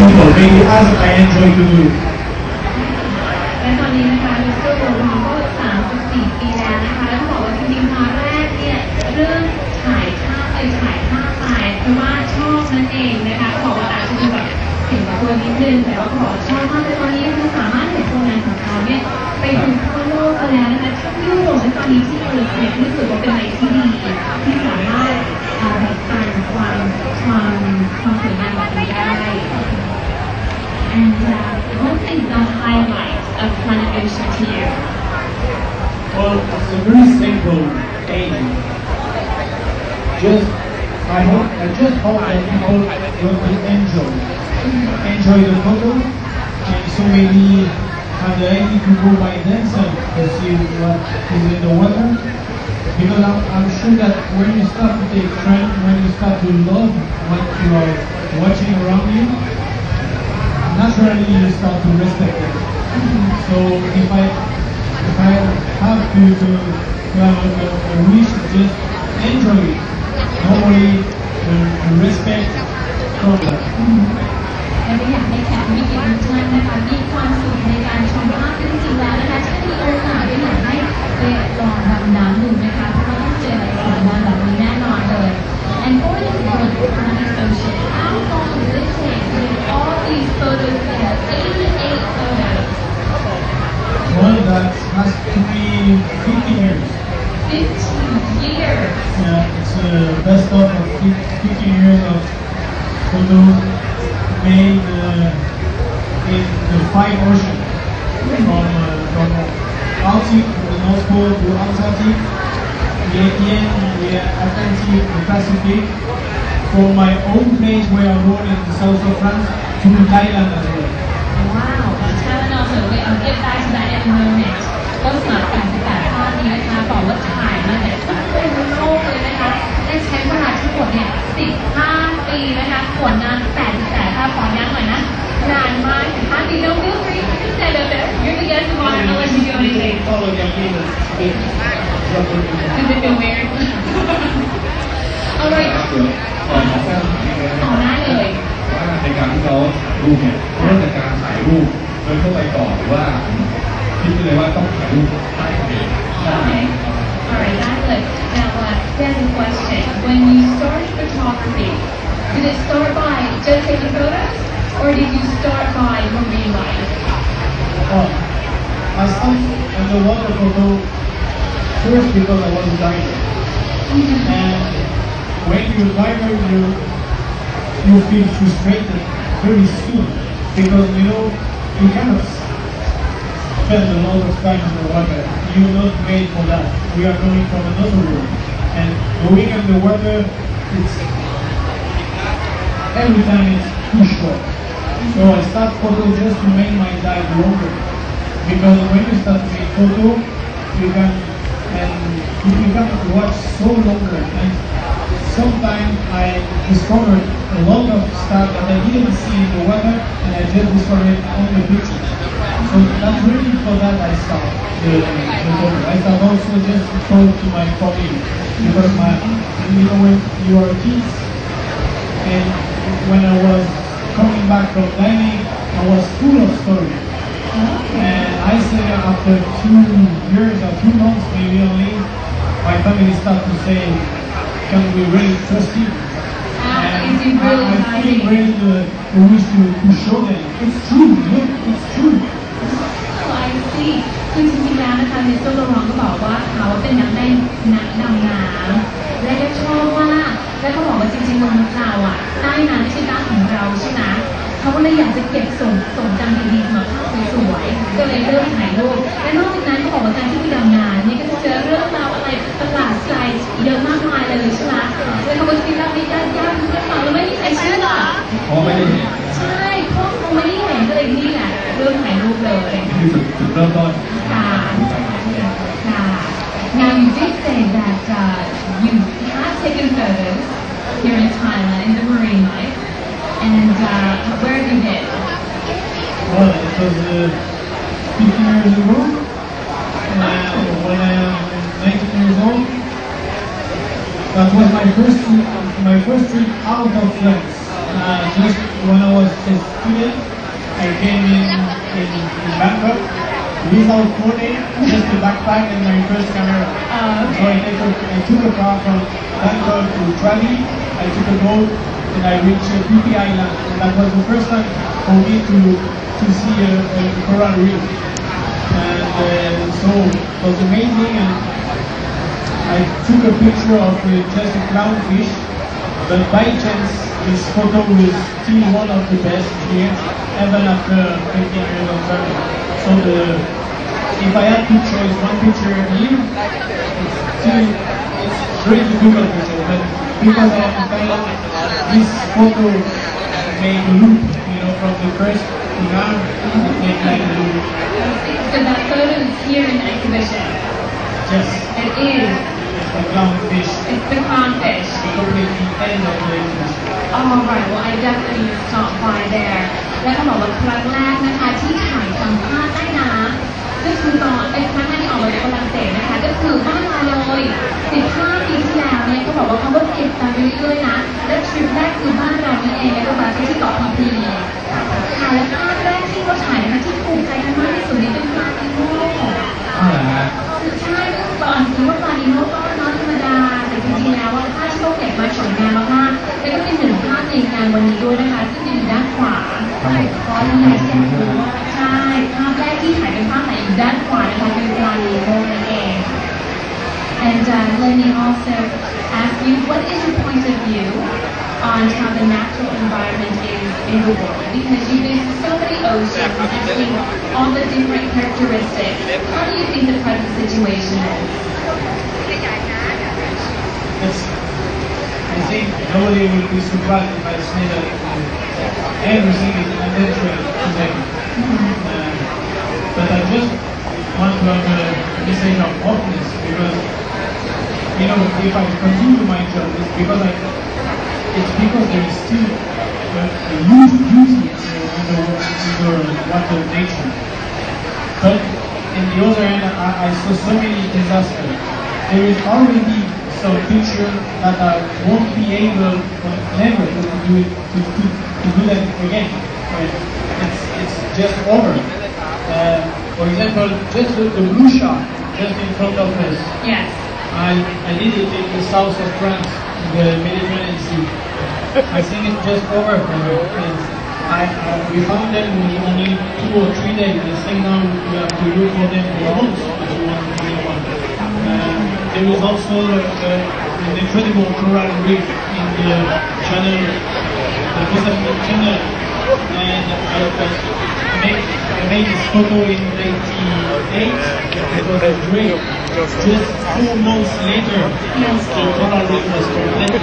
people, maybe as I enjoy to do. และตอนนี้นะคะมิสเตอร์โรลีก็34 ปีแล้วนะคะแล้วก็บอกว่าจริงๆตอนแรกเนี่ยเริ่มถ่ายภาพไปถ่ายภาพไปเพราะว่าชอบนั่นเองนะคะเขาบอกว่าอาจจะดูแบบเห็นตัวนิดนึงแต่ว่าขอชอบมากเลยตอนนี้คือสามารถเห็นผลงานของเขาเนี่ยไปถึงทั่วโลกแล้วนะคะทั้งยุโรปและตอนนี้ที่เออเนี่ยรู้สึกว่าเป็นอะไรที่ดีที่สามารถแบ่งปันความความความสวยงามแบบนี้ได้ highlight of Planet Ocean to you? Well, it's a very simple aim. Just, I hope, I just hope that people will enjoy, enjoy the photo, and so maybe have the idea to go by themselves to see what is in the water. Because I'm, I'm sure that when you start to take trend, when you start to love what you are watching around you, start to respect it. So if I if I have to, to, a, wish to just enjoy it, the respect from that. 50 years. 15 years. Yeah, it's the best of of 15 years of photos made uh, in the five oceans. From, uh, from Arctic to the North Pole to Antarctic, the Indian, the Atlantic, the Pacific, from my own place where I'm born in the south of France to Thailand as well. Wow, ครับเดี๋ยวขอขอแทรกนิดนึงต่อได้าเลย ว่าในการที่เขารูปเนี่ยเริ่มจากการถ่ายรูปโดยเข้าไปก่อนหรือว่าคิดไปเลยว่าต้องถ่ายรูปใต้ทะเล Okay. Alright, that's it. Now, uh, there's a question. When you started photography, did it start by just taking photos, or did you start by marine life? Oh, On the water photo first because I was a diver. And when you're a diver, you you feel frustrated very soon because you know you cannot spend a lot of time in the water. You're not made for that. We are coming from another world, and going in the water, it's every time it's too short. So I start photo just to make my dive longer. Because when you start to make photo, you can and you can watch so longer. And sometimes I discovered a lot of stuff that I didn't see in the weather, and I just discovered on the pictures. So that's really for that I start the, the photo. I start also just to to my family because my you know when you are kids and when I was coming back from diving, I was full of stories. And I said after two years or two months maybe only, my family started to say, can we really trust you? Ah, And is it really I, I feel exciting? really the, the wish to, to show them. It's true, look, it's true. Oh, I see คือจริงๆแล้วนะคะมิสเตอร์โลรองก็บอกว่าเขาเป็นนักได้นักดำน้ำและก็ชอบมากและเขาบอกว่าจริงๆมนุษย์เราอะใต้น้ำไม่ใช่บ้านของเราใช่ไหม เขาก็เลยอยากจะเก็บส่งส่งจำดีๆมาภาพสวยๆก็เลยเริ่มถ่ายรูปและนอกจากนั้นเขาบอกว่าการที่ไปดำน้ำเนี่ยก็จะเจอเรื่องราวอะไรประหลาดใจเยอะมากมายเลยใช่ไหมแล้วเขาก็จะมีเล่ามีญาติญาติเพื่อนฟังแล้วไม่มีใครเชื่อเพราะไม่ได้เห็นใช่เพราะเขาไม่ได้เห็นก็เลยนี่แหละเริ่มถ่ายรูปเลยนี่คือจุดจุดเริ่มต้น Was uh, 15 years ago, uh, when I am 19 years old. That was my first trip, my first trip out of France. Uh, just when I was a student, I came in, in, in Bangkok without money, just a backpack and my first camera. Uh, So I, I, took, I took a car from Bangkok to Krabi, I took a boat, and I reached Phi Island. And that was the first time for me to, to see a, a coral reef. And uh, so it was amazing, and I took a picture of uh, just a clownfish, but by chance this photo was still one of the best here, even after 15 years of travel. So the, if I had to choose one picture here, it's still very difficult to say, but because of the fact this photo made a loop, you know, from the first to now, it made like a loop. so that photo is here in the exhibition. Yes, It is. it's the clownfish, It's the clownfish. the completely end of the exhibition. Oh, right. Well, I definitely need to stop by there. และต้องบอกว่าครั้งแรกนะคะที่ถ่ายทำภาพใต้น้ำก็คือตอนเป็นครั้งแรกที่ออกมาจากฝรั่งเศสนะคะก็คือบ้านเราเลย15 บตังค์ไปเรื่อยนะ และทริปแรกคือบ้านเรานี่เองแล้วก็มาที่เกาะพีพีค่ะและภาพแรกที่เขาถ่ายนะคะที่ภูมิใจมากที่สุดนี่เป็นปลาดิโมอ้าวเหรอฮะใช่ตอนคิดว่าปลาดิโมก็น้อยธรรมดาแต่จริงๆแล้วว่าภาพที่เขาเก็บมาสวยงามมากๆแล้วก็เป็นหนึ่งภาพในงานวันนี้ด้วยนะคะซึ่งจะอยู่ด้านขวาใช่เพราะที่ไหนจะรู้ว่าใช่ภาพแรกที่ถ่ายเป็นภาพไหนอยู่ด้านขวานะคะเป็นปลาดิโมนั่นเอง And uh, let me also ask you, what is your point of view on how the natural environment is in the world? Because been to so many oceans and seen all the different characteristics. How do you think the present situation is? It's, I think nobody will be surprised if I say that everything is unnatural today. Uh, but I just want to have a message of hopefulness because, you know, if I continue my job, it's because I, it's because there is still a, a huge beauty in the, in the, the water nature. But in the other end, I, I saw so many disasters. There is already some pictures that I won't be able or never to do it to, to, to do that again. Right? It's it's just over. Uh, for example, just the, the shark just in front of us. Yes. I, I did it in the south of France, the Mediterranean Sea. I think it's just over for. It's, I, we found them only two or three days. I think now we have to look for them for months if we want to one. There is also uh, uh, an incredible coral reef in the channel, the channel. And I, make, I made this photo in 98. It was a great. Just four months later, the coral was completely